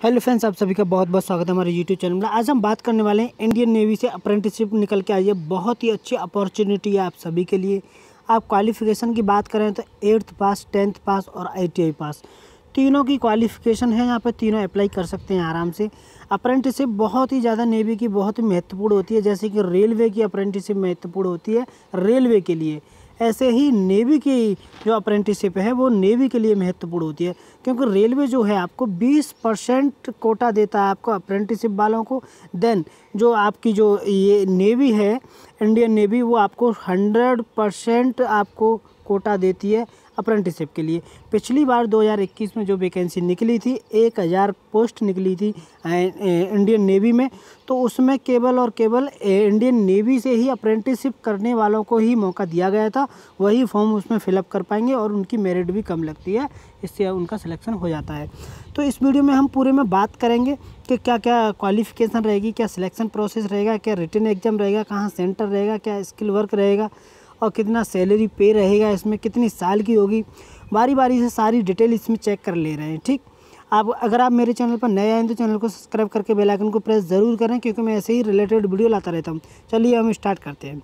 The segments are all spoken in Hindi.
हेलो फ्रेंड्स, आप सभी का बहुत बहुत स्वागत है हमारे यूट्यूब चैनल में। आज हम बात करने वाले हैं इंडियन नेवी से अप्रेंटिसशिप निकल के आई है। बहुत ही अच्छी अपॉर्चुनिटी है आप सभी के लिए। आप क्वालिफिकेशन की बात करें तो एट्थ पास टेंथ पास और आईटीआई पास तीनों की क्वालिफिकेशन है, यहाँ पर तीनों अप्लाई कर सकते हैं आराम से। अप्रेंटिसशिप बहुत ही ज़्यादा नेवी की बहुत ही महत्वपूर्ण होती है, जैसे कि रेलवे की अप्रेंटिसशिप महत्वपूर्ण होती है रेलवे के लिए। ऐसे ही नेवी की जो अप्रेंटिसिप है, वो नेवी के लिए महत्वपूर्ण होती है। क्योंकि रेलवे जो है, आपको 20 परसेंट कोटा देता है आपको अप्रेंटिसिप वालों को। देन जो आपकी जो ये नेवी है इंडियन नेवी वो आपको 100 परसेंट आपको कोटा देती है अप्रेंटिसशिप के लिए। पिछली बार 2021 में जो वैकेंसी निकली थी, एक हज़ार पोस्ट निकली थी इंडियन नेवी में। तो उसमें केवल और केवल इंडियन नेवी से ही अप्रेंटिसशिप करने वालों को ही मौका दिया गया था। वही फॉर्म उसमें फिलअप कर पाएँगे और उनकी मेरिट भी कम लगती है, इससे उनका सिलेक्शन हो जाता है। तो इस वीडियो में हम पूरे में बात करेंगे कि क्या क्या क्वालिफिकेशन रहेगी, क्या सिलेक्शन प्रोसेस रहेगा, क्या रिटर्न एग्ज़ाम रहेगा, कहाँ सेंटर रहेगा, क्या स्किल वर्क रहेगा। और कितना सैलरी पे रहेगा, इसमें कितनी साल की होगी बारी बारी से सारी डिटेल इसमें चेक कर ले रहे हैं, ठीक? आप अगर आप मेरे चैनल पर नए आए तो चैनल को सब्सक्राइब करके बेल आइकन को प्रेस ज़रूर करें, क्योंकि मैं ऐसे ही रिलेटेड वीडियो लाता रहता हूँ। चलिए हम स्टार्ट करते हैं।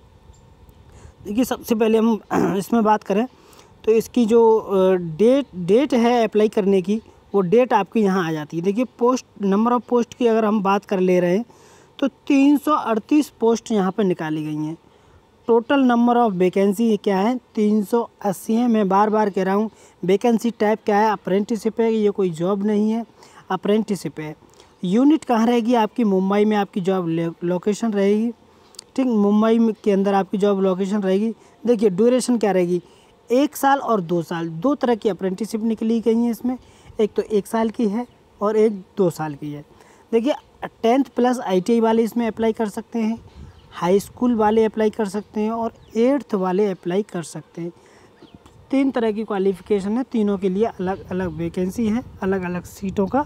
देखिए, सबसे पहले हम इसमें बात करें तो इसकी जो डेट डेट है अप्लाई करने की, वो डेट आपकी यहाँ आ जाती है। देखिए पोस्ट नंबर ऑफ़ पोस्ट की अगर हम बात कर ले रहे हैं तो तीन सौ अड़तीस पोस्ट यहाँ पर निकाली गई हैं। टोटल नंबर ऑफ़ वैकेंसी क्या है? तीन सौ अस्सी है। मैं बार बार कह रहा हूँ, वैकेंसी टाइप क्या है? अप्रेंटिसशिप है, ये कोई जॉब नहीं है, अप्रेंटिसशिप है। यूनिट कहाँ रहेगी? आपकी मुंबई में आपकी जॉब लोकेशन रहेगी। ठीक, मुंबई के अंदर आपकी जॉब लोकेशन रहेगी। देखिए, ड्यूरेशन क्या रहेगी? एक साल और दो साल। दो तरह की अप्रेंटिसशिप निकली गई हैं इसमें। एक तो एक साल की है और एक दो साल की है। देखिए, टेंथ प्लस आईटीआई वाले इसमें अप्लाई कर सकते हैं। हाई स्कूल वाले अप्लाई कर सकते हैं और एट्थ वाले अप्लाई कर सकते हैं। तीन तरह की क्वालिफ़िकेशन है, तीनों के लिए अलग अलग वैकेंसी है, अलग अलग सीटों का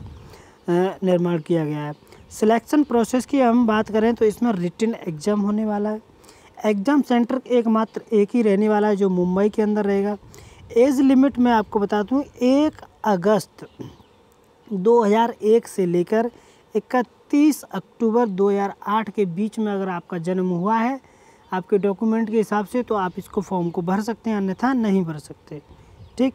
निर्माण किया गया है। सिलेक्शन प्रोसेस की हम बात करें तो इसमें रिटर्न एग्ज़ाम होने वाला है। एग्ज़ाम सेंटर एकमात्र एक ही रहने वाला है जो मुंबई के अंदर रहेगा। एज लिमिट मैं आपको बता दूँ एक अगस्त 2001 से लेकर अक्टूबर 2008 के बीच में अगर आपका जन्म हुआ है आपके डॉक्यूमेंट के हिसाब से तो आप इसको फॉर्म को भर सकते हैं अन्यथा नहीं भर सकते। ठीक?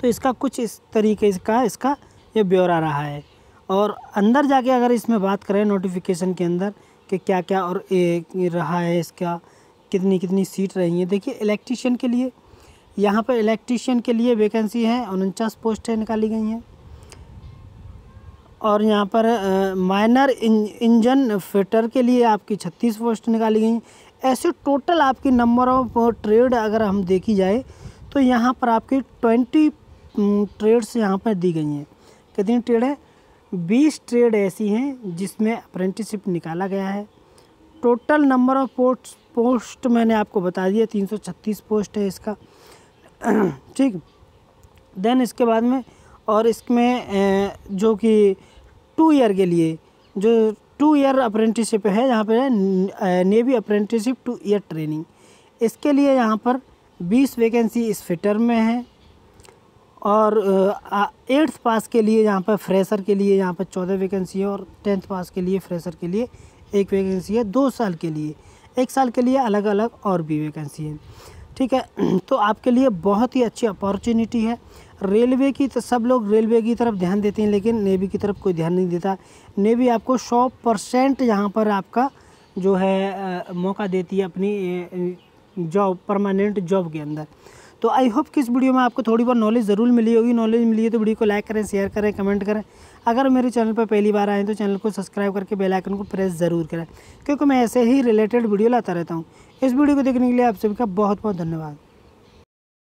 तो इसका कुछ इस तरीके का इसका ये ब्यौरा रहा है। और अंदर जाके अगर इसमें बात करें नोटिफिकेशन के अंदर कि क्या क्या और ए, रहा है इसका कितनी कितनी सीट रही है। देखिए इलेक्ट्रीशियन के लिए यहाँ पर इलेक्ट्रीशियन के लिए वैकेंसी है उनचास पोस्टें निकाली गई हैं। और यहाँ पर माइनर इंजन फिटर के लिए आपकी छत्तीस पोस्ट निकाली गई। ऐसे टोटल आपकी नंबर ऑफ़ ट्रेड अगर हम देखी जाए तो यहाँ पर आपकी ट्वेंटी ट्रेड्स यहाँ पर दी गई हैं। कितनी ट्रेड है? बीस ट्रेड ऐसी हैं जिसमें अप्रेंटिसिप निकाला गया है। Total number of post post मैंने आपको बता दिया, तीन सौ छत्तीस पोस्ट है इसका। ठीक। देन इसके बाद में और इसमें जो कि टू ईयर के लिए, जो टू ईयर अप्रेंटिसशिप है, यहाँ पे navy apprenticeship two year training इसके लिए यहाँ पर बीस वैकेंसी इस फिटर में है और एट्थ पास के लिए यहाँ पर फ्रेशर के लिए यहाँ पर चौदह वैकेंसी है और टेंथ पास के लिए फ्रेशर के लिए एक वैकेंसी है दो साल के लिए। एक साल के लिए अलग अलग और भी वैकेंसी है। ठीक है तो आपके लिए बहुत ही अच्छी अपॉर्चुनिटी है। रेलवे की तो सब लोग रेलवे की तरफ़ ध्यान देते हैं लेकिन नेवी की तरफ़ कोई ध्यान नहीं देता। नेवी आपको सौ परसेंट यहाँ पर आपका जो है आ, मौका देती है अपनी जॉब परमानेंट जॉब के अंदर। तो आई होप कि इस वीडियो में आपको थोड़ी बहुत नॉलेज ज़रूर मिली होगी। नॉलेज मिली है तो वीडियो को लाइक करें शेयर करें कमेंट करें। अगर मेरे चैनल पर पहली बार आए तो चैनल को सब्सक्राइब करके बेल आइकन को प्रेस ज़रूर करें क्योंकि मैं ऐसे ही रिलेटेड वीडियो लाता रहता हूँ। इस वीडियो को देखने के लिए आप सभी का बहुत बहुत धन्यवाद।